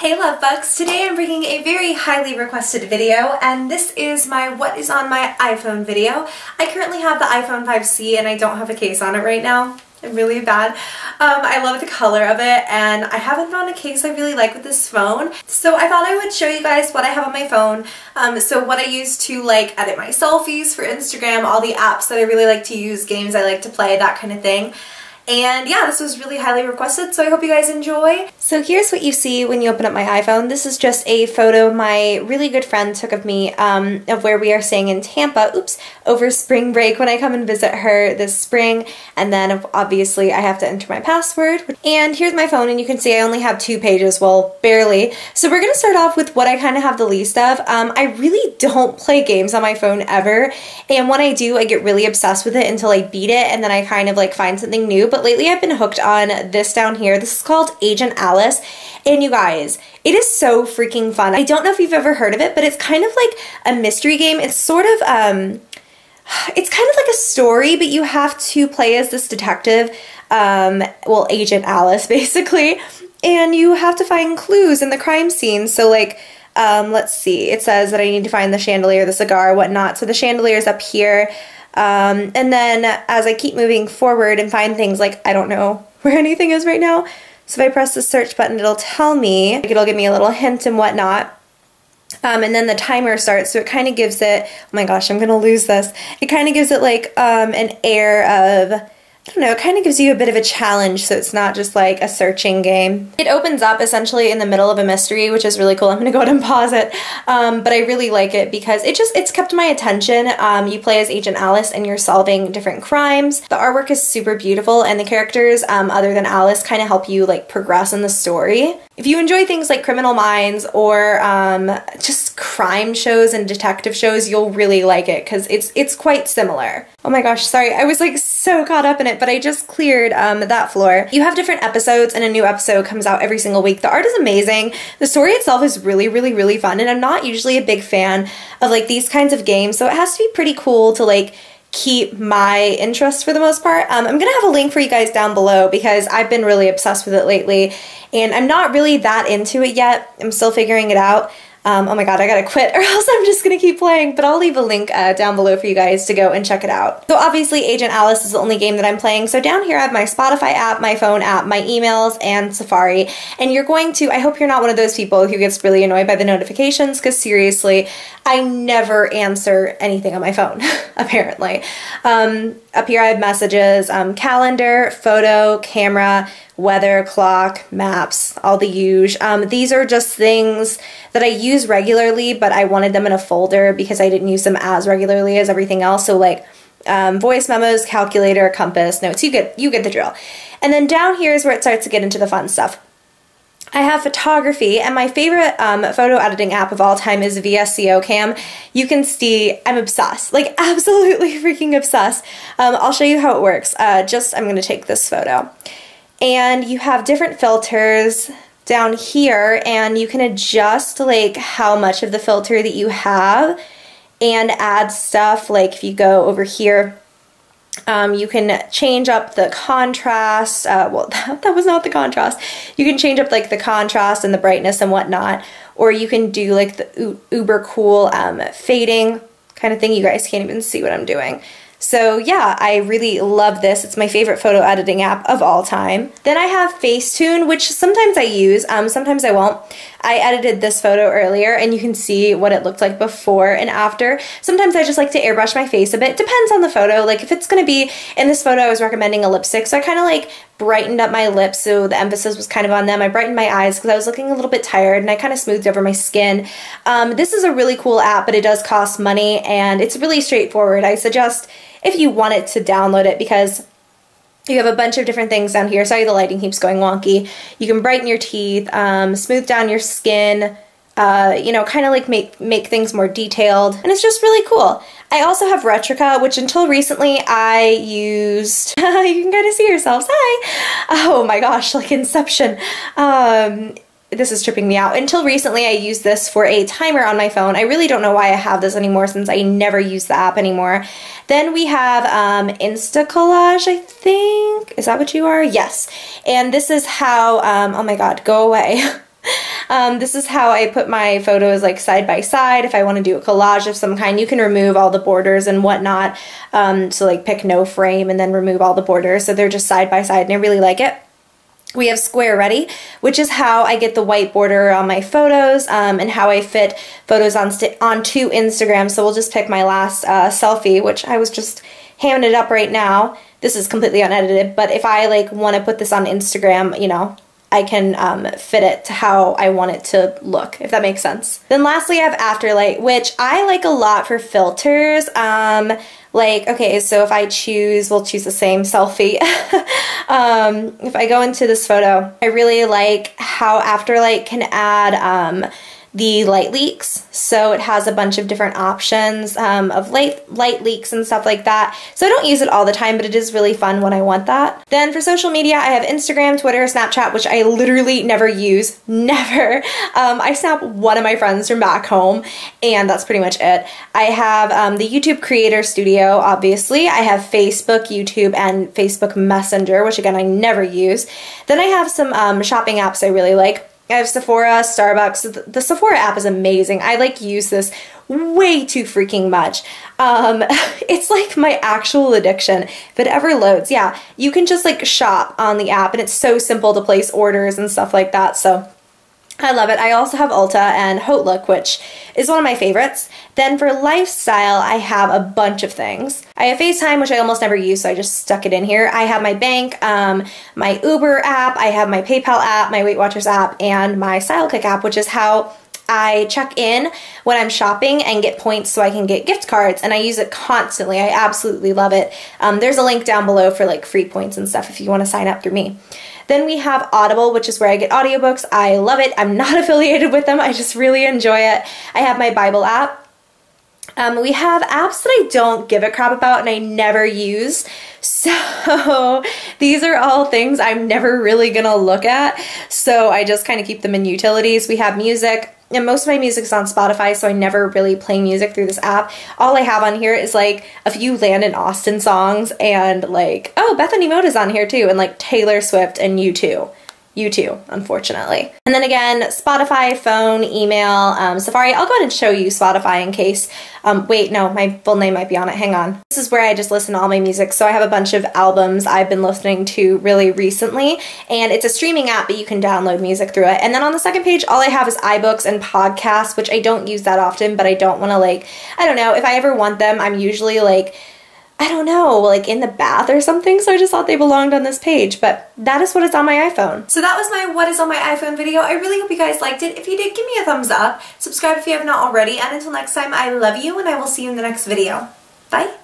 Hey love bugs, today I'm bringing a very highly requested video and this is my what is on my iPhone video. I currently have the iPhone 5C and I don't have a case on it right now. I'm really bad. Um, I love the color of it and I haven't found a case I really like with this phone. So I thought I would show you guys what I have on my phone. Um, so what I use to like edit my selfies for Instagram, all the apps that I really like to use, games I like to play, that kind of thing. And yeah, this was really highly requested, so I hope you guys enjoy. So here's what you see when you open up my iPhone. This is just a photo my really good friend took of me um, of where we are staying in Tampa, oops, over spring break when I come and visit her this spring. And then obviously I have to enter my password. And here's my phone, and you can see I only have two pages, well, barely. So we're gonna start off with what I kind of have the least of. Um, I really don't play games on my phone ever, and when I do, I get really obsessed with it until I beat it, and then I kind of like find something new. But lately I've been hooked on this down here. This is called Agent Alice. And you guys, it is so freaking fun. I don't know if you've ever heard of it, but it's kind of like a mystery game. It's sort of, um, it's kind of like a story, but you have to play as this detective, um, well, Agent Alice, basically. And you have to find clues in the crime scene. So, like, um, let's see, it says that I need to find the chandelier, the cigar, whatnot. So the chandelier is up here. Um, and then as I keep moving forward and find things like I don't know where anything is right now, so if I press the search button, it'll tell me, it'll give me a little hint and whatnot. Um, and then the timer starts, so it kind of gives it, oh my gosh, I'm gonna lose this. It kind of gives it like um, an air of I don't know, it kind of gives you a bit of a challenge so it's not just like a searching game. It opens up essentially in the middle of a mystery, which is really cool. I'm gonna go ahead and pause it. Um, but I really like it because it just, it's kept my attention. Um, you play as Agent Alice and you're solving different crimes. The artwork is super beautiful and the characters, um, other than Alice, kind of help you like progress in the story. If you enjoy things like Criminal Minds or um, just crime shows and detective shows, you'll really like it because it's it's quite similar. Oh my gosh, sorry, I was like so caught up in it, but I just cleared um, that floor. You have different episodes and a new episode comes out every single week. The art is amazing. The story itself is really, really, really fun and I'm not usually a big fan of like these kinds of games, so it has to be pretty cool to like keep my interest for the most part. Um, I'm gonna have a link for you guys down below because I've been really obsessed with it lately and I'm not really that into it yet. I'm still figuring it out. Um, oh my god, I gotta quit or else I'm just gonna keep playing, but I'll leave a link uh, down below for you guys to go and check it out. So obviously Agent Alice is the only game that I'm playing, so down here I have my Spotify app, my phone app, my emails, and Safari, and you're going to, I hope you're not one of those people who gets really annoyed by the notifications, because seriously, I never answer anything on my phone, apparently. Um, up here I have messages, um, calendar, photo, camera, weather, clock, maps, all the usual. Um, these are just things that I use regularly, but I wanted them in a folder because I didn't use them as regularly as everything else. So like um, voice memos, calculator, compass, notes, you get, you get the drill. And then down here is where it starts to get into the fun stuff. I have photography, and my favorite um, photo editing app of all time is VSCO Cam. You can see I'm obsessed, like absolutely freaking obsessed. Um, I'll show you how it works. Uh, just, I'm going to take this photo. And you have different filters down here, and you can adjust like how much of the filter that you have and add stuff like if you go over here um, you can change up the contrast. Uh, well, that, that was not the contrast. You can change up like the contrast and the brightness and whatnot. Or you can do like the uber cool um, fading kind of thing. You guys can't even see what I'm doing. So yeah, I really love this. It's my favorite photo editing app of all time. Then I have Facetune, which sometimes I use, um, sometimes I won't. I edited this photo earlier and you can see what it looked like before and after. Sometimes I just like to airbrush my face a bit. Depends on the photo. Like if it's gonna be, in this photo I was recommending a lipstick, so I kind of like brightened up my lips so the emphasis was kind of on them. I brightened my eyes because I was looking a little bit tired and I kind of smoothed over my skin. Um, this is a really cool app, but it does cost money and it's really straightforward. I suggest if you want it to download it because you have a bunch of different things down here. Sorry, the lighting keeps going wonky. You can brighten your teeth, um, smooth down your skin, uh, you know, kind of like make, make things more detailed. And it's just really cool. I also have Retrica, which until recently I used, you can kind of see yourselves, hi! Oh my gosh, like Inception. Um, this is tripping me out. Until recently, I used this for a timer on my phone. I really don't know why I have this anymore since I never use the app anymore. Then we have um, Instacollage, I think. Is that what you are? Yes. And this is how, um, oh my god, go away. Um, this is how I put my photos like side by side. If I want to do a collage of some kind, you can remove all the borders and whatnot. Um, so like pick no frame and then remove all the borders. So they're just side by side and I really like it. We have Square Ready, which is how I get the white border on my photos um, and how I fit photos on onto Instagram. So we'll just pick my last uh, selfie, which I was just hamming it up right now. This is completely unedited, but if I like want to put this on Instagram, you know, I can um, fit it to how I want it to look, if that makes sense. Then lastly, I have Afterlight, which I like a lot for filters. Um, like, okay, so if I choose, we'll choose the same selfie. um, if I go into this photo, I really like how Afterlight can add um, the light leaks. So it has a bunch of different options um, of light, light leaks and stuff like that. So I don't use it all the time, but it is really fun when I want that. Then for social media, I have Instagram, Twitter, Snapchat, which I literally never use. Never. Um, I snap one of my friends from back home, and that's pretty much it. I have um, the YouTube Creator Studio, obviously. I have Facebook, YouTube, and Facebook Messenger, which again, I never use. Then I have some um, shopping apps I really like. I have Sephora, Starbucks. The, the, Sephora app is amazing. I like use this way too freaking much. Um, it's like my actual addiction. If it ever loads, yeah, you can just like shop on the app and it's so simple to place orders and stuff like that. So I love it. I also have Ulta and HauteLook, which is one of my favorites. Then for lifestyle, I have a bunch of things. I have FaceTime, which I almost never use, so I just stuck it in here. I have my bank, um, my Uber app, I have my PayPal app, my Weight Watchers app, and my StyleKick app, which is how I check in when I'm shopping and get points so I can get gift cards, and I use it constantly. I absolutely love it. Um, there's a link down below for like free points and stuff if you want to sign up through me. Then we have Audible, which is where I get audiobooks. I love it. I'm not affiliated with them. I just really enjoy it. I have my Bible app. Um, we have apps that I don't give a crap about and I never use. So these are all things I'm never really gonna look at. So I just kind of keep them in utilities. We have music and most of my music's on Spotify, so I never really play music through this app. All I have on here is like a few Landon Austin songs and like, oh, Bethany Mota's on here too, and like Taylor Swift and U2. U2, unfortunately. And then again, Spotify, phone, email, um, Safari. I'll go ahead and show you Spotify in case. Um, wait, no, my full name might be on it. Hang on. This is where I just listen to all my music. So I have a bunch of albums I've been listening to really recently. And it's a streaming app, but you can download music through it. And then on the second page, all I have is iBooks and podcasts, which I don't use that often, but I don't want to like, I don't know, if I ever want them, I'm usually like, I don't know, like in the bath or something, so I just thought they belonged on this page, but that is what is on my iPhone. So that was my what is on my iPhone video. I really hope you guys liked it. If you did, give me a thumbs up. Subscribe if you have not already, and until next time, I love you, and I will see you in the next video. Bye!